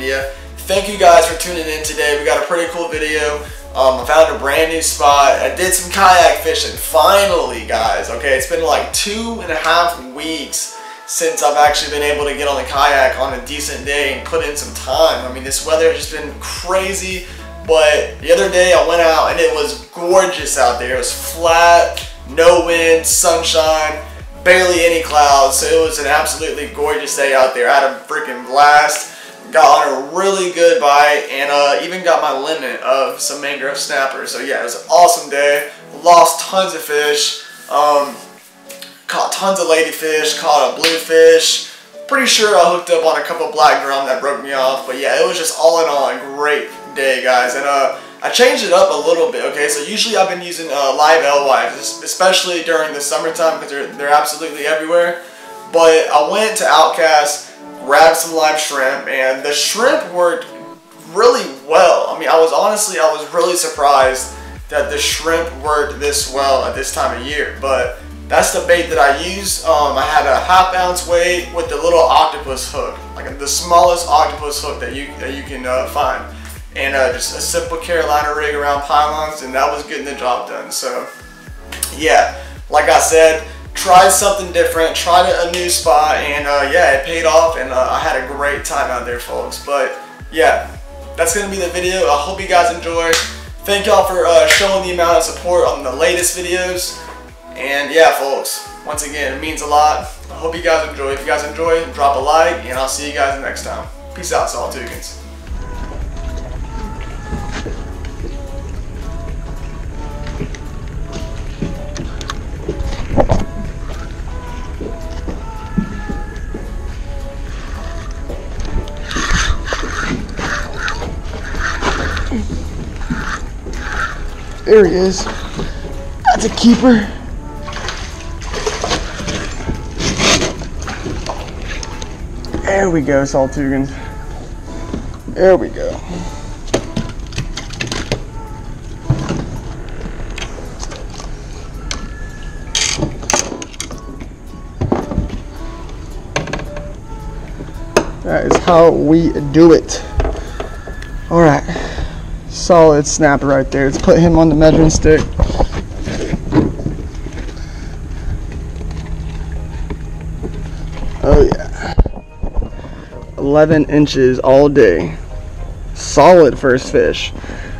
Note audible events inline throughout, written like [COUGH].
Media. Thank you guys for tuning in today. We got a pretty cool video. Um, I found a brand new spot. I did some kayak fishing. Finally, guys. Okay, it's been like two and a half weeks since I've actually been able to get on the kayak on a decent day and put in some time. I mean, this weather has just been crazy. But the other day I went out and it was gorgeous out there. It was flat, no wind, sunshine barely any clouds, so it was an absolutely gorgeous day out there. I had a freaking blast. Got on a really good bite and uh, even got my limit of some mangrove snappers. So yeah, it was an awesome day. Lost tons of fish. Um, caught tons of ladyfish. Caught a bluefish. Pretty sure I hooked up on a couple black drum that broke me off. But yeah, it was just all in all a great day, guys. And uh, I changed it up a little bit, okay? So usually I've been using uh, live LY's, especially during the summertime because they're, they're absolutely everywhere. But I went to Outcast, grabbed some live shrimp, and the shrimp worked really well. I mean, I was honestly, I was really surprised that the shrimp worked this well at this time of year. But that's the bait that I use. Um, I had a half ounce weight with the little octopus hook, like the smallest octopus hook that you that you can uh, find and uh, just a simple Carolina rig around pylons and that was getting the job done. So yeah, like I said, tried something different, tried a new spot and uh, yeah, it paid off and uh, I had a great time out there folks. But yeah, that's to be the video. I hope you guys enjoy. Thank y'all for uh, showing the amount of support on the latest videos. And yeah, folks, once again, it means a lot. I hope you guys enjoy. If you guys enjoy, drop a like, and I'll see you guys next time. Peace out, Saltoogans. There he is. That's a keeper. There we go, Saltoogans. There we go. That is how we do it. All right solid snapper right there. Let's put him on the measuring stick. Oh yeah. 11 inches all day. Solid first fish.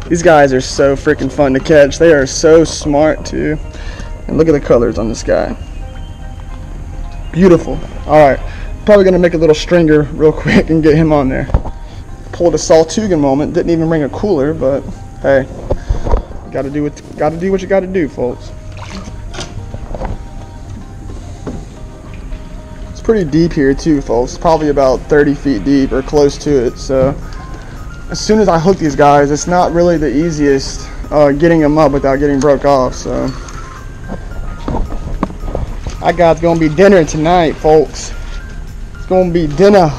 These guys are so freaking fun to catch. They are so smart too. And look at the colors on this guy. Beautiful. Alright. Probably gonna make a little stringer real [LAUGHS] quick and get him on there pulled a Saltoogan moment. Didn't even bring a cooler, but hey, got to do what got to do what you got to do, folks. It's pretty deep here too, folks. Probably about 30 feet deep or close to it. So as soon as I hook these guys, it's not really the easiest uh, getting them up without getting broke off. So I got gonna be dinner tonight, folks. It's gonna be dinner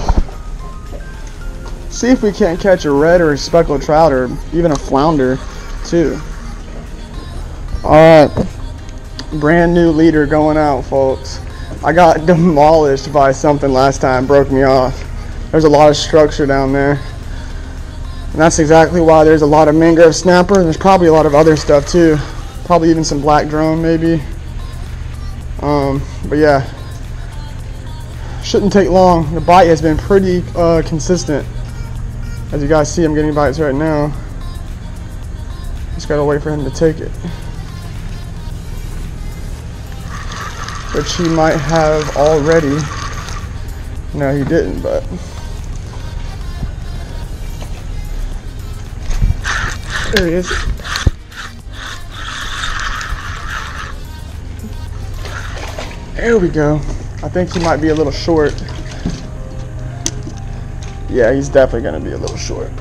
see if we can't catch a red or a speckled trout or even a flounder too. Alright, brand new leader going out folks. I got [LAUGHS] demolished by something last time, broke me off. There's a lot of structure down there. And that's exactly why there's a lot of mangrove snapper and there's probably a lot of other stuff too. Probably even some black drum maybe. Um, but yeah, shouldn't take long. The bite has been pretty uh, consistent. As you guys see, I'm getting bites right now. Just gotta wait for him to take it. Which he might have already. No, he didn't, but. There he is. There we go. I think he might be a little short. Yeah, he's definitely going to be a little short.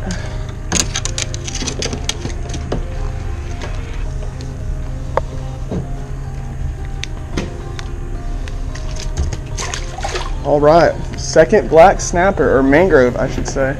All right, second black snapper, or mangrove, I should say.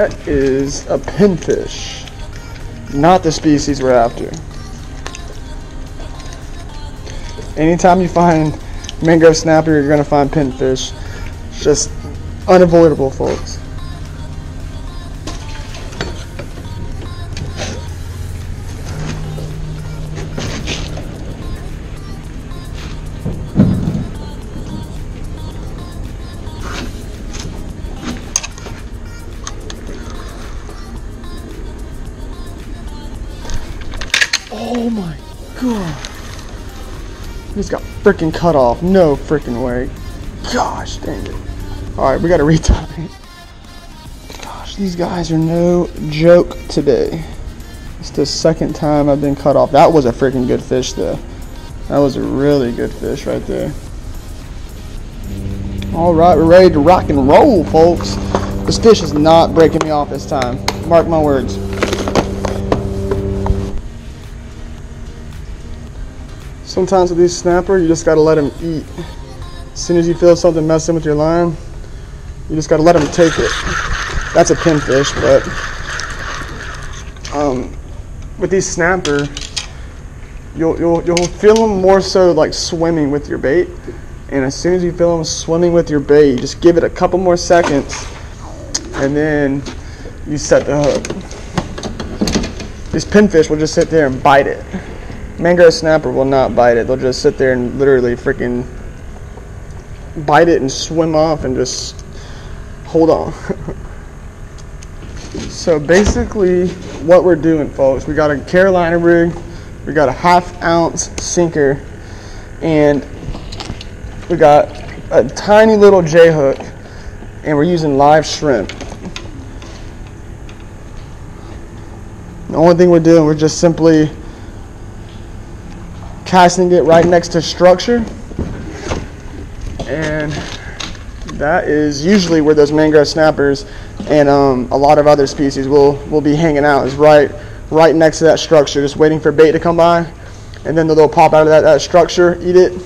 That is a pinfish. Not the species we're after. Anytime you find mangrove snapper, you're gonna find pinfish. It's just unavoidable, folks. He's got freaking cut off. No freaking way. Gosh dang it. Alright, we gotta retie. Gosh, these guys are no joke today. It's the second time I've been cut off. That was a freaking good fish though. That was a really good fish right there. Alright, we're ready to rock and roll, folks. This fish is not breaking me off this time. Mark my words. Sometimes with these snapper, you just gotta let them eat. As soon as you feel something messing with your line, you just gotta let them take it. That's a pinfish, but um, with these snapper, you'll you'll you'll feel them more so like swimming with your bait. And as soon as you feel them swimming with your bait, you just give it a couple more seconds, and then you set the hook. These pinfish will just sit there and bite it. Mangrove snapper will not bite it. They'll just sit there and literally freaking bite it and swim off and just hold on. [LAUGHS] so basically what we're doing folks, we got a Carolina rig, we got a half ounce sinker, and we got a tiny little J hook, and we're using live shrimp. The only thing we're doing, we're just simply casting it right next to structure. And that is usually where those mangrove snappers and um, a lot of other species will, will be hanging out is right right next to that structure, just waiting for bait to come by. And then they'll pop out of that, that structure, eat it,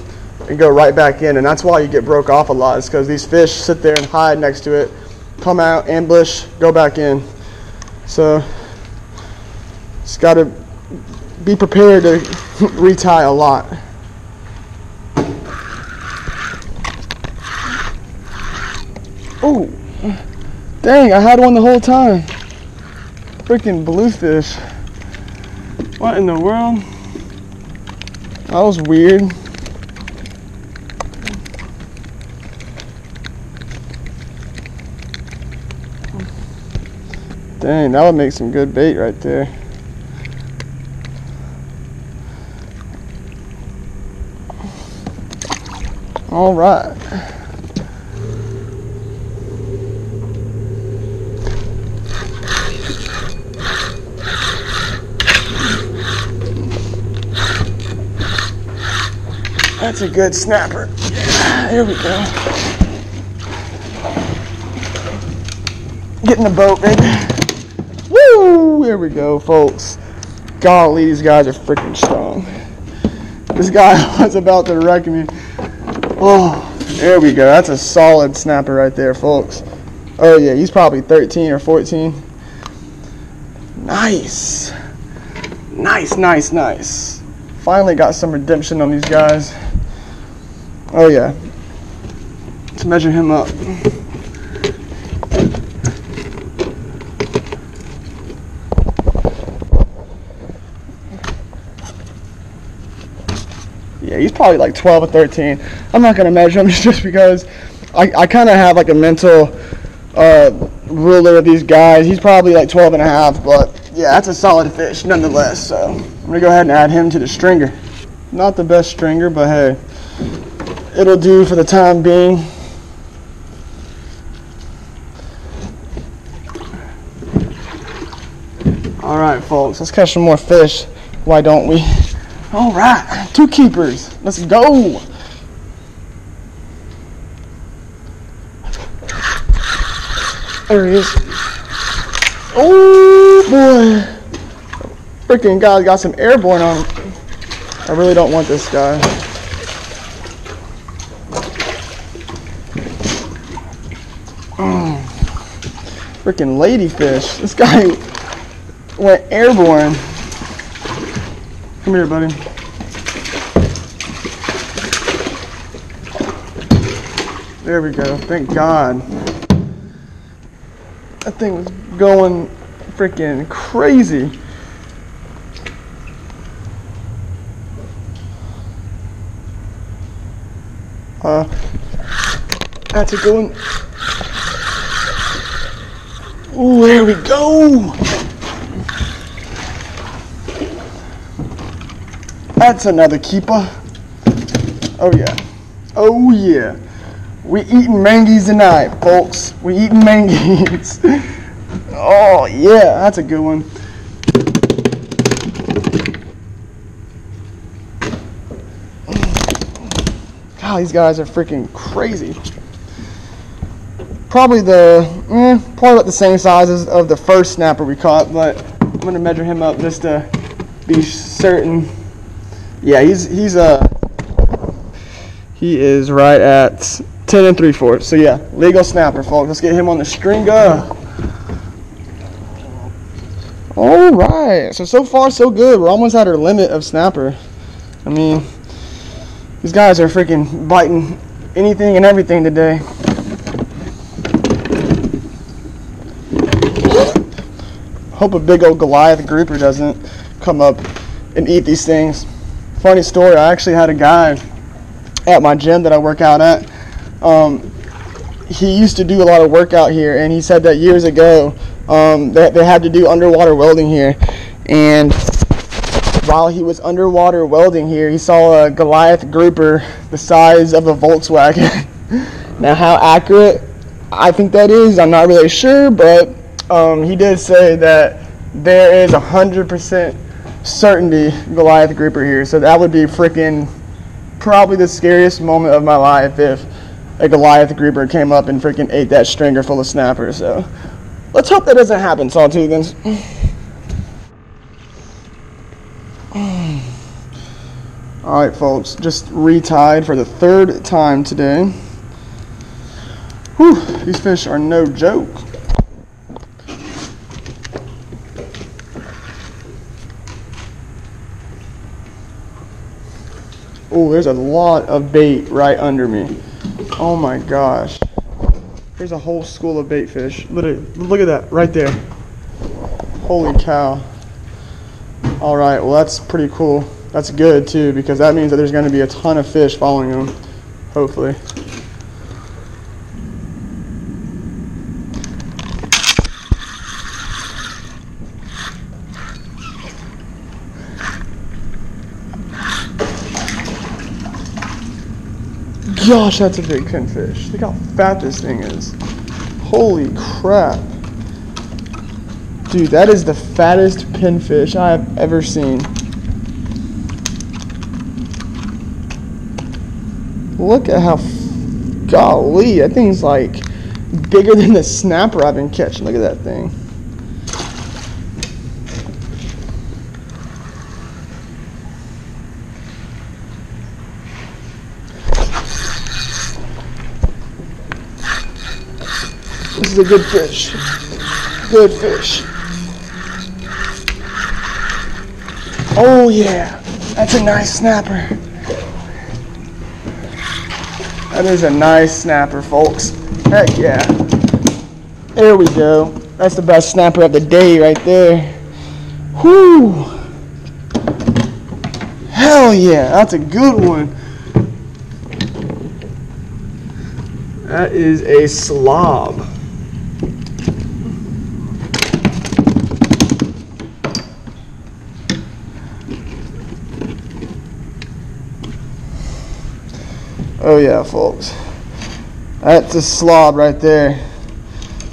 and go right back in. And that's why you get broke off a lot, is because these fish sit there and hide next to it, come out, ambush, go back in. So, just got to be prepared to [LAUGHS] retie a lot. Oh, dang, I had one the whole time. Freaking bluefish. What in the world? That was weird. Dang, that would make some good bait right there. All right. That's a good snapper. There we go. Get in the boat, baby. Woo! There we go, folks. Golly, these guys are freaking strong. This guy [LAUGHS] was about to wreck me. Oh, there we go. That's a solid snapper right there, folks. Oh, yeah, he's probably 13 or 14. Nice. Nice, nice, nice. Finally got some redemption on these guys. Oh, yeah. Let's measure him up. Yeah, he's probably like 12 or 13. I'm not going to measure him [LAUGHS] just because I, I kind of have like a mental uh, ruler of these guys. He's probably like 12 and a half, but yeah, that's a solid fish nonetheless. So I'm going to go ahead and add him to the stringer. Not the best stringer, but hey, it'll do for the time being. All right, folks, let's catch some more fish. Why don't we? All right, two keepers. Let's go. There he is. Oh boy. Freaking guy got some airborne on him. I really don't want this guy. Mm. Freaking ladyfish. This guy [LAUGHS] went airborne. Come here, buddy. There we go. Thank God. That thing was going freaking crazy. Uh, that's a good one. Ooh, there we go. That's another keeper. Oh yeah. Oh yeah. We eating mangies tonight, folks. We eating mangies. [LAUGHS] oh yeah, that's a good one. [SIGHS] God, these guys are freaking crazy. Probably the, eh, probably about the same size as of the first snapper we caught, but I'm gonna measure him up just to be certain. Yeah, he's he's uh he is right at 10 and 3 fourths. So yeah, legal snapper, folks. Let's get him on the stringer. All right. So so far so good. We're almost at our limit of snapper. I mean, these guys are freaking biting anything and everything today. Hope a big old Goliath grouper doesn't come up and eat these things. Funny story, I actually had a guy at my gym that I work out at. Um, he used to do a lot of workout here, and he said that years ago um, they, they had to do underwater welding here. And while he was underwater welding here, he saw a Goliath grouper the size of a Volkswagen. [LAUGHS] now, how accurate I think that is, I'm not really sure, but um, he did say that there is a hundred percent certainty Goliath grouper here. So that would be freaking probably the scariest moment of my life if a Goliath grouper came up and freaking ate that stringer full of snappers. So let's hope that doesn't happen, Saltoogans. [SIGHS] All right, folks, just retied for the third time today. Whew, these fish are no joke. Oh, there's a lot of bait right under me. Oh my gosh. There's a whole school of bait fish. At, look at that right there. Holy cow. All right, well that's pretty cool. That's good too because that means that there's going to be a ton of fish following them, hopefully. Gosh, that's a big pinfish. Look how fat this thing is. Holy crap. Dude, that is the fattest pinfish I have ever seen. Look at how, golly, that thing's like bigger than the snapper I've been catching. Look at that thing. Is a good fish. Good fish. Oh yeah, that's a nice snapper. That is a nice snapper, folks. Heck yeah. There we go. That's the best snapper of the day right there. Whoo! Hell yeah, that's a good one. That is a slob. Oh yeah, folks. That's a slob right there.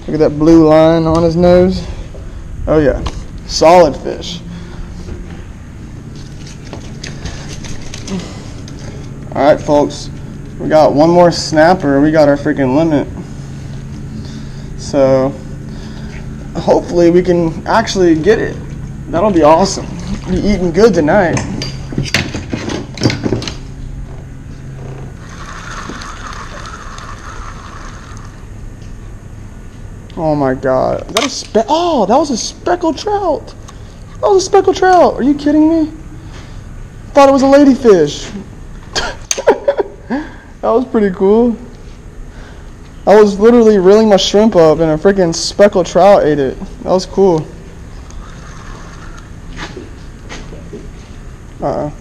Look at that blue line on his nose. Oh yeah, solid fish. All right, folks. We got one more snapper. We got our freaking limit. So hopefully we can actually get it. That'll be awesome. Be eating good tonight. Oh my god. Is that a spe- oh, that was a speckled trout. That was a speckled trout. Are you kidding me? Thought it was a ladyfish. [LAUGHS] that was pretty cool. I was literally reeling my shrimp up and a freaking speckled trout ate it. That was cool. Uh oh.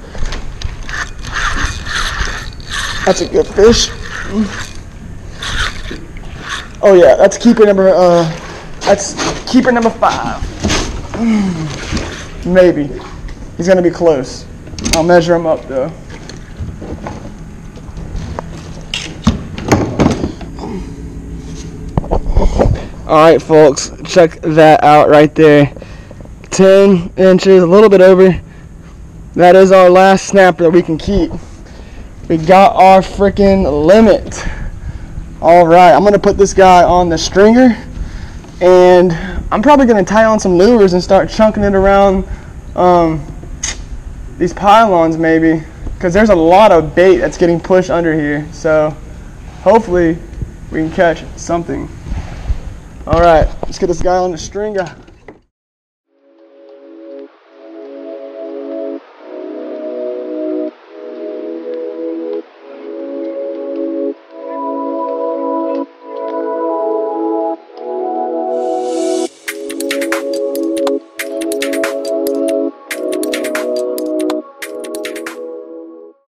That's a good fish. Oh yeah, that's keeper number uh that's keeper number five. [SIGHS] Maybe. He's gonna be close. I'll measure him up though. Alright folks, check that out right there. 10 inches, a little bit over. That is our last snapper that we can keep. We got our freaking limit. Alright, I'm going to put this guy on the stringer. And I'm probably to tie on some lures and start chunking it around um, these pylons maybe. Because there's a lot of bait that's getting pushed under here. So hopefully we can catch something. All right, let's get this guy on the stringer.